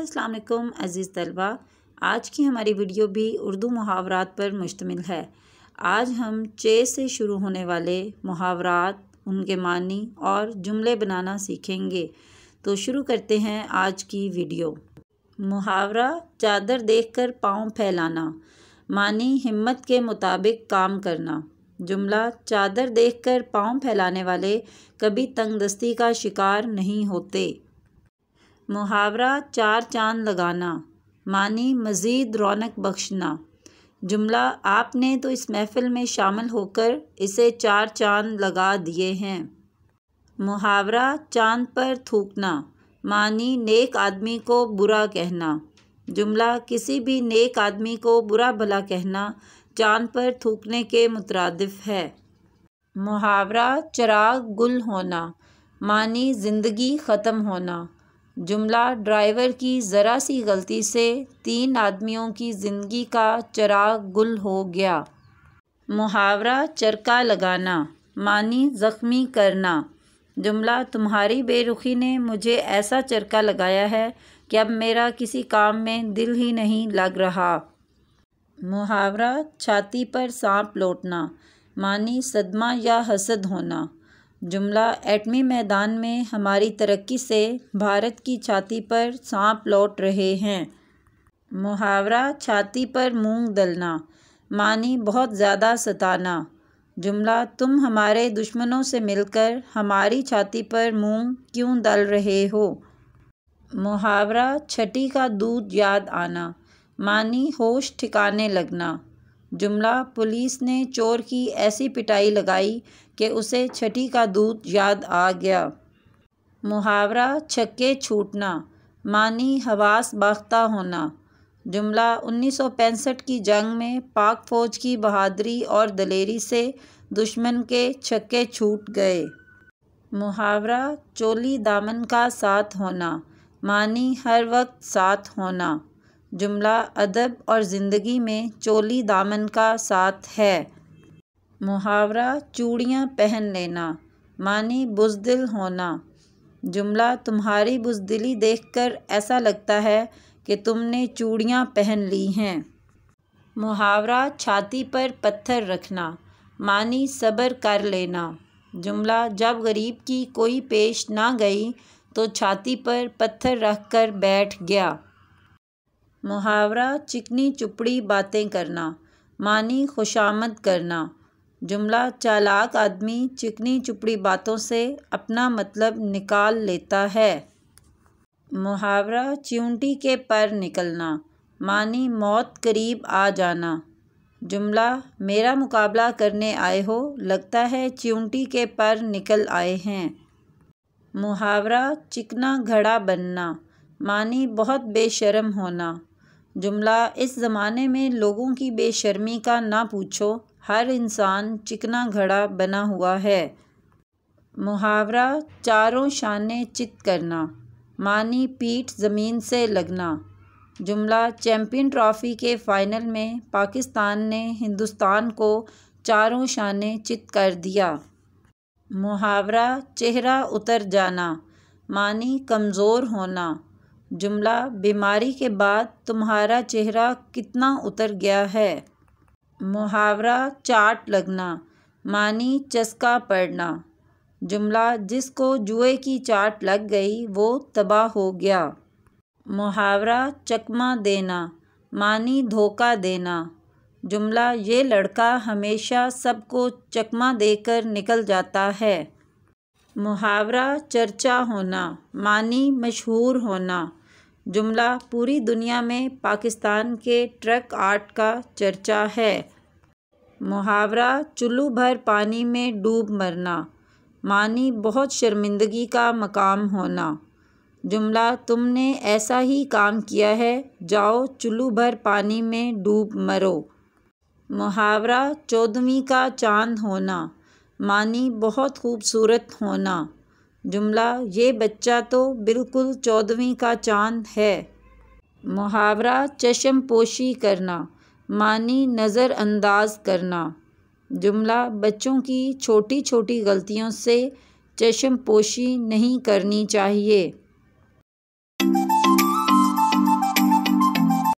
अस्सलाम अज़ीज़ तलबा। आज की हमारी वीडियो भी उर्दू मुहावरात पर मुश्तमिल है। आज हम चे से शुरू होने वाले मुहावरात, उनके मानी और जुमले बनाना सीखेंगे। तो शुरू करते हैं आज की वीडियो। मुहावरा, चादर देखकर पाँव फैलाना। मानी हिम्मत के मुताबिक काम करना। जुमला, चादर देखकर पाँव फैलाने वाले कभी तंगदस्ती का शिकार नहीं होते। मुहावरा चार चाँद लगाना। मानी मज़ीद रौनक बख्शना। जुमला, आपने तो इस महफ़िल में शामिल होकर इसे चार चाँद लगा दिए हैं। मुहावरा चाँद पर थूकना। मानी नेक आदमी को बुरा कहना। जुमला, किसी भी नेक आदमी को बुरा भला कहना चाँद पर थूकने के मुतरदफ है। मुहावरा, चराग गुल होना। मानी ज़िंदगी ख़त्म होना। जुमला, ड्राइवर की ज़रा सी गलती से तीन आदमियों की ज़िंदगी का चराग गुल हो गया। मुहावरा, चरका लगाना, मानी ज़ख्मी करना। जुमला, तुम्हारी बेरुखी ने मुझे ऐसा चरका लगाया है कि अब मेरा किसी काम में दिल ही नहीं लग रहा। मुहावरा, छाती पर सांप लौटना, मानी सदमा या हसद होना। जुमला, एटमी मैदान में हमारी तरक्की से भारत की छाती पर सांप लौट रहे हैं। मुहावरा, छाती पर मूंग दलना। मानी, बहुत ज़्यादा सताना। जुमला, तुम हमारे दुश्मनों से मिलकर हमारी छाती पर मूंग क्यों दल रहे हो? मुहावरा, छठी का दूध याद आना। मानी, होश ठिकाने लगना। जुमला पुलिस ने चोर की ऐसी पिटाई लगाई कि उसे छठी का दूध याद आ गया। मुहावरा, छक्के छूटना, मानी हवास बाख्ता होना। जुमला 1965 की जंग में पाक फ़ौज की बहादरी और दलेरी से दुश्मन के छक्के छूट गए। मुहावरा, चोली दामन का साथ होना, मानी हर वक्त साथ होना। जुमला अदब और ज़िंदगी में चोली दामन का साथ है। मुहावरा, चूड़ियाँ पहन लेना। मानी बुजदिल होना। जुमला तुम्हारी बुजदिली देखकर ऐसा लगता है कि तुमने चूड़ियाँ पहन ली हैं। मुहावरा, छाती पर पत्थर रखना। मानी सब्र कर लेना। जुमला जब गरीब की कोई पेश ना गई तो छाती पर पत्थर रख कर बैठ गया। मुहावरा, चिकनी चुपड़ी बातें करना, मानी खुशामद करना। जुमला, चालाक आदमी चिकनी चुपड़ी बातों से अपना मतलब निकाल लेता है। मुहावरा चिंटी के पर निकलना, मानी मौत करीब आ जाना। जुमला, मेरा मुकाबला करने आए हो, लगता है चिंटी के पर निकल आए हैं। मुहावरा, चिकना घड़ा बनना, मानी बहुत बेशरम होना। जुमला, इस ज़माने में लोगों की बेशर्मी का ना पूछो, हर इंसान चिकना घड़ा बना हुआ है। मुहावरा, चारों शाने चित करना, मानी पीठ ज़मीन से लगना। जुमला चैम्पियन ट्रॉफ़ी के फ़ाइनल में पाकिस्तान ने हिंदुस्तान को चारों शाने चित कर दिया। मुहावरा, चेहरा उतर जाना, मानी कमज़ोर होना। जुमला, बीमारी के बाद तुम्हारा चेहरा कितना उतर गया है? मुहावरा, चाट लगना। मानी, चस्का पड़ना। जुमला, जिसको जुए की चाट लग गई, वो तबाह हो गया। मुहावरा, चकमा देना। मानी, धोखा देना। जुमला, ये लड़का हमेशा सबको चकमा देकर निकल जाता है। मुहावरा, चर्चा होना। मानी, मशहूर होना। जुमला पूरी दुनिया में पाकिस्तान के ट्रक आर्ट का चर्चा है। मुहावरा, चुल्लू भर पानी में डूब मरना। मानी बहुत शर्मिंदगी का मकाम होना। जुमला, तुमने ऐसा ही काम किया है, जाओ चुल्लू भर पानी में डूब मरो। मुहावरा, चौदहवीं का चाँद होना। मानी बहुत खूबसूरत होना। जुमला, ये बच्चा तो बिल्कुल चौदहवीं का चाँद है। मुहावरा चशम पोशी करना, मानी नज़रअंदाज करना। जुमला, बच्चों की छोटी छोटी गलतियों से चशम पोशी नहीं करनी चाहिए।